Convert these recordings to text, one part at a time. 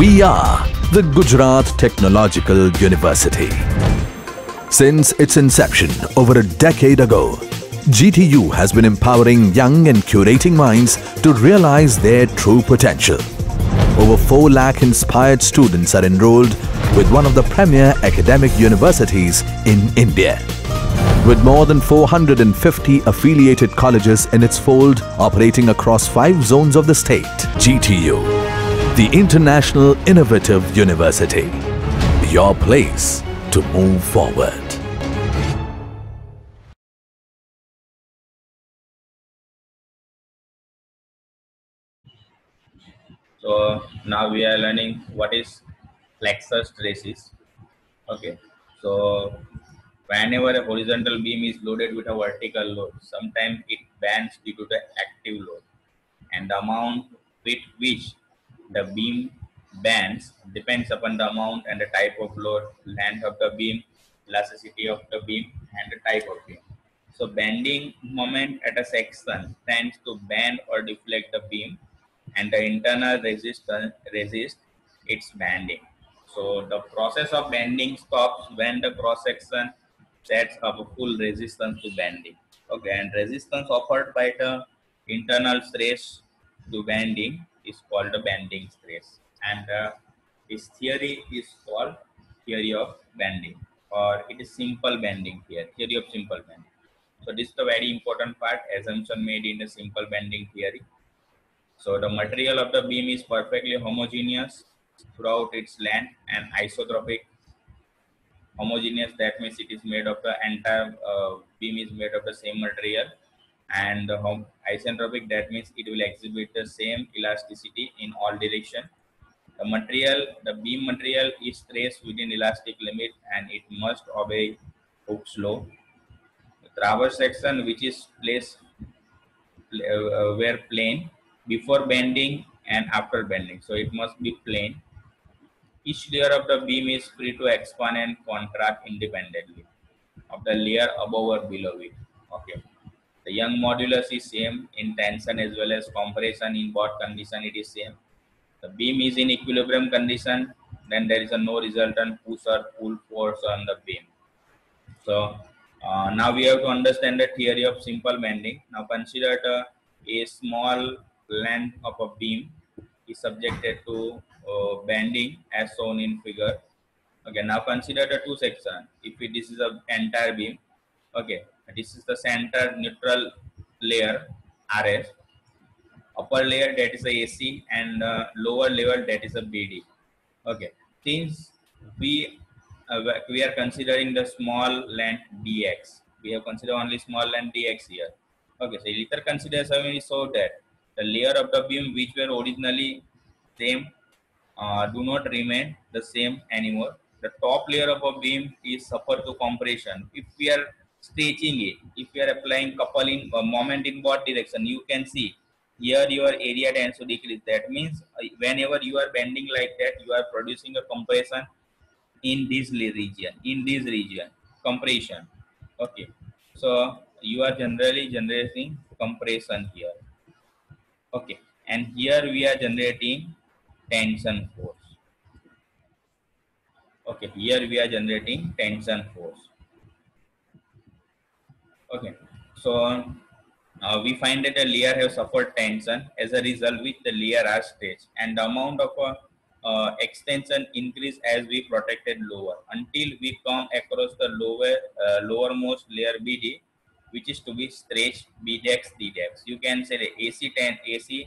We are the Gujarat Technological University. Since its inception over a decade ago, GTU has been empowering young and curating minds to realize their true potential. Over 4 lakh inspired students are enrolled with one of the premier academic universities in India. With more than 450 affiliated colleges in its fold operating across 5 zones of the state, GTU, the International Innovative University, your place to move forward. So now we are learning what is flexure stresses. Okay, so whenever a horizontal beam is loaded with a vertical load, sometimes it bends due to the active load, and the amount with which the beam bends depends upon the amount and the type of load, length of the beam, elasticity of the beam, and the type of beam. So bending moment at a section tends to bend or deflect the beam and the internal resistance resist its bending. So the process of bending stops when the cross section sets up a full resistance to bending. Okay, and resistance offered by the internal stress to bending is called the bending stress. And uh, this theory is called theory of bending or it is simple bending here, theory of simple bending. So this is the very important part, assumption made in the simple bending theory. So the material of the beam is perfectly homogeneous throughout its length and isotropic. Homogeneous, that means it is made of the entire uh, beam is made of the same material. And the isentropic, that means it will exhibit the same elasticity in all direction. The material, the beam material is stressed within elastic limit and it must obey Hooke's law. The traverse section, which is placed uh, where plane before bending and after bending. So it must be plane. Each layer of the beam is free to expand and contract independently of the layer above or below it. Okay. The Young modulus is same in tension as well as compression in both condition it is same. The beam is in equilibrium condition, then there is a no resultant push or pull force on the beam. So uh, now we have to understand the theory of simple bending. Now consider the, a small length of a beam is subjected to uh, bending as shown in figure. Okay, now consider the two sections. If it, this is a entire beam, okay, this is the center neutral layer RS, upper layer that is a AC, and uh, lower level that is a BD. Okay, since we uh, we are considering the small length dx, we have considered only small length dx here. Okay, so later consideration is so that the layer of the beam which were originally same uh, do not remain the same anymore. The top layer of a beam is suffer to compression. If we are stretching it, if you are applying coupling uh, moment in what direction, you can see here your area to decrease. That means uh, whenever you are bending like that, you are producing a compression in this region, in this region, compression. Okay. So you are generally generating compression here okay and here we are generating tension force okay here we are generating tension force okay so uh, we find that the layer have suffered tension as a result which the layer are stretched and the amount of uh, uh, extension increase as we protected lower until we come across the lower uh, lowermost layer BD which is to be stretched bdex ddex. You can say AC 10 AC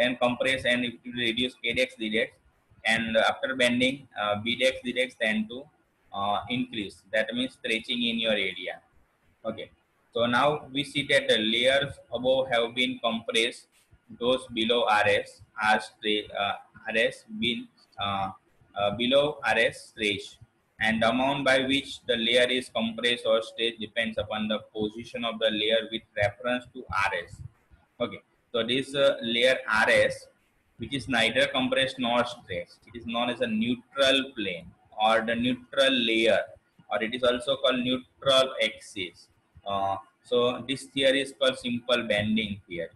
and compress and it will reduce kdex ddex and after bending uh, ddex tend to uh, increase. That means stretching in your area. Okay. So now we see that the layers above have been compressed. Those below RS are straight, uh, RS been uh, uh, below RS stretched and the amount by which the layer is compressed or stretched depends upon the position of the layer with reference to RS. Okay, so this layer RS, which is neither compressed nor stretched, it is known as a neutral plane or the neutral layer, or it is also called neutral axis. Uh, so this theory is called simple bending theory.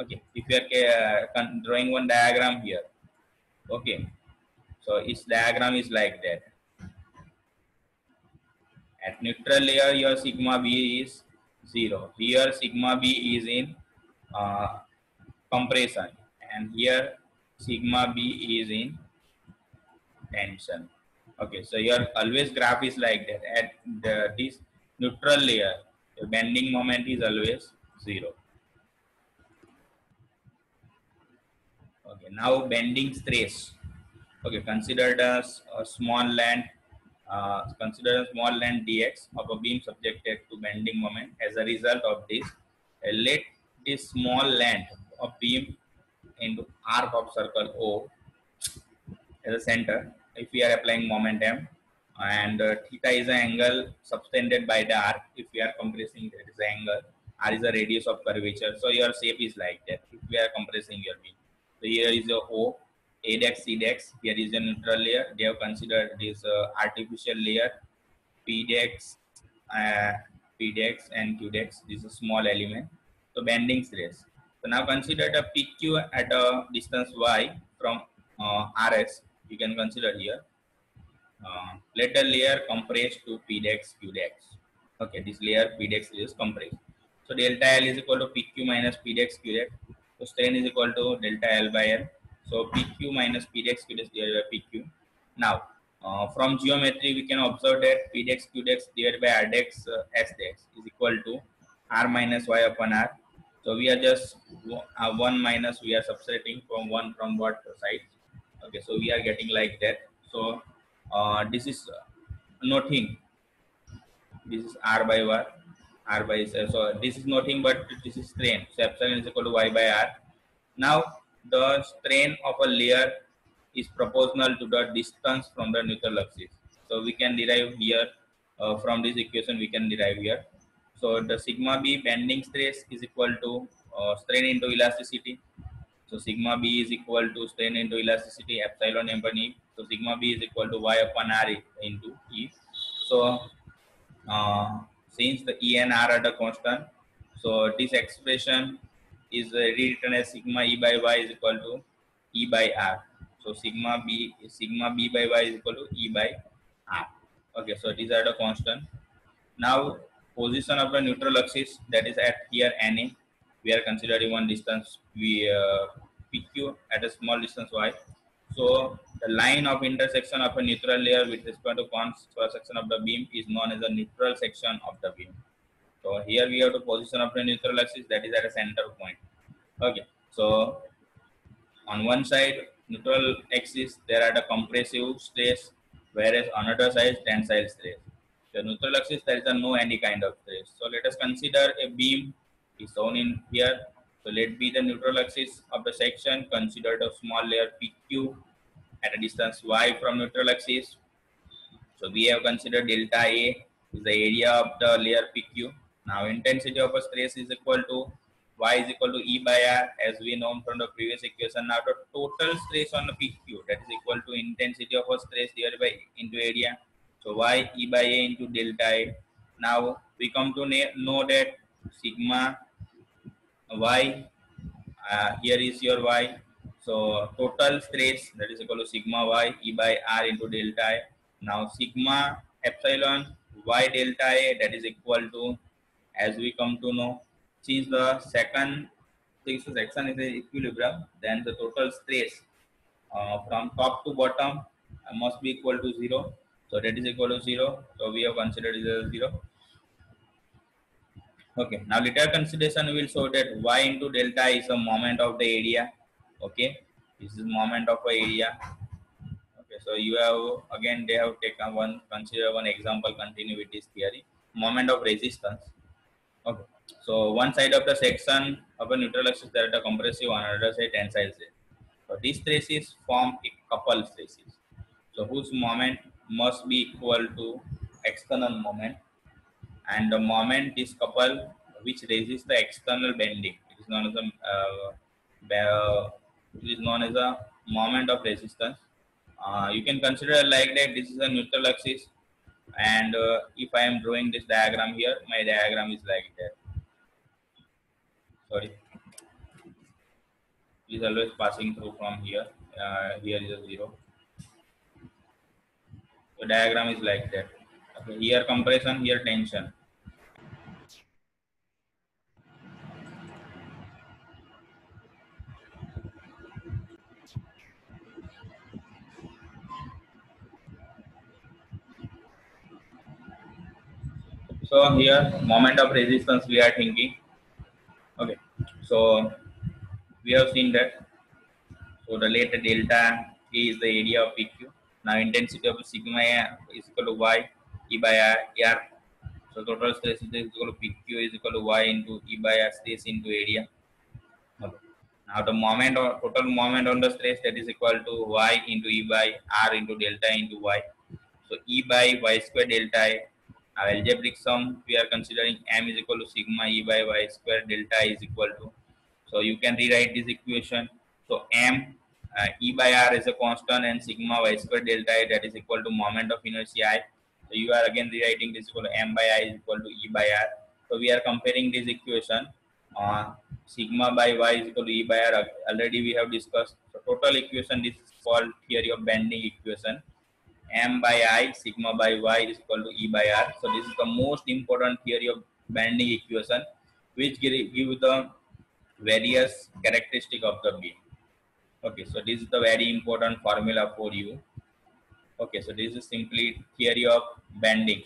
Okay, if you are uh, drawing one diagram here, okay, So its diagram is like that. At neutral layer, your sigma B is 0. Here sigma B is in uh, compression and here sigma B is in tension. Okay, so your always graph is like that. At the, this neutral layer, the bending moment is always 0. Okay, now bending stress. Okay, considered as a small length uh, consider a small length dx of a beam subjected to bending moment. As a result of this, uh, let this small length of beam into arc of circle O as a center. If we are applying momentum and uh, theta is the angle subtended by the arc. If we are compressing, that is the angle. R is the radius of curvature. So your shape is like that. If we are compressing your beam. So here is your O ADEX, CDEX, here is a neutral layer. They have considered this uh, artificial layer, PDEX, uh, PDEX and QDEX. This is a small element. So bending stress. So now consider the PQ at a distance Y from uh, RS. You can consider here. Uh, let the layer compress to PDEX, QDEX. Okay, this layer PDEX is compressed. So delta L is equal to PQ minus PDEX, QDEX. So strain is equal to delta L by L. So PQ minus PDX QDX divided by PQ. Now, uh, from geometry, we can observe that PDX QDX divided by RDX uh, is equal to R minus Y upon R. So we are just uh, 1 minus, we are subtracting from 1 from what side. Okay, so we are getting like that. So uh, this is nothing. This is R by r r by, so this is nothing but this is strain. So epsilon is equal to Y by R. Now, the strain of a layer is proportional to the distance from the neutral axis. So we can derive here uh, from this equation we can derive here. So the sigma b bending stress is equal to uh, strain into elasticity. So sigma b is equal to strain into elasticity epsilon upon e. So sigma b is equal to y upon r into e. So uh, since the e and r are the constant, so this expression is rewritten as sigma e by y is equal to e by r. So sigma b sigma b by y is equal to e by r. Okay, so these are the constant. Now position of the neutral axis that is at here NA. We are considering one distance we uh, PQ at a small distance y. So the line of intersection of a neutral layer with respect to cross section of the beam is known as the neutral section of the beam. So here we have the position of the neutral axis that is at a center point. Okay, so on one side neutral axis there are the compressive stress, whereas on other side tensile stress. The neutral axis there is a no any kind of stress. So let us consider a beam is shown in here. So let be the neutral axis of the section. considered a small layer PQ at a distance y from neutral axis. So we have considered delta A is the area of the layer PQ now intensity of a stress is equal to y is equal to E by R as we know from the previous equation. Now the total stress on the PQ that is equal to intensity of a stress divided by into area. So y E by A into delta A. Now we come to know that sigma y uh, here is your y. So total stress that is equal to sigma y E by R into delta A. Now sigma epsilon y delta A that is equal to as we come to know since the second since the section is in equilibrium then the total stress uh, from top to bottom uh, must be equal to zero. So that is equal to zero. So we have considered it as zero. Okay. Now later consideration will show that y into delta is a moment of the area okay this is moment of a area okay so you have again they have taken one consider one example continue with theory moment of resistance Okay. So one side of the section of a neutral axis there are the compressive, on another side tensile stress. So these stresses form a couple stresses. So whose moment must be equal to external moment, and the moment is coupled which resists the external bending. It is known as a uh, it is known as a moment of resistance. Uh, you can consider like that. This is a neutral axis and uh, if I am drawing this diagram here my diagram is like that sorry It is always passing through from here uh, here is a zero So diagram is like that. Okay, here compression, here tension. So here moment of resistance we are thinking. Okay, so we have seen that. So the later delta is the area of PQ. Now intensity of sigma is equal to Y E by R. So total stress is equal to PQ is equal to Y into E by R stress into area. Okay. Now the moment or total moment on the stress that is equal to Y into E by R into delta into Y. So E by Y square delta. Now algebraic sum we are considering M is equal to sigma E by Y square delta is equal to. So you can rewrite this equation. So M uh, E by R is a constant and sigma y square delta I that is equal to moment of inertia I. So you are again rewriting this equal to M by I is equal to E by R. So we are comparing this equation. Uh, sigma by y is equal to E by R. Already we have discussed. So total equation this is called theory of bending equation. M by I sigma by y is equal to E by R. So this is the most important theory of bending equation which give, the various characteristic of the beam. Okay so this is the very important formula for you. Okay so this is simply theory of bending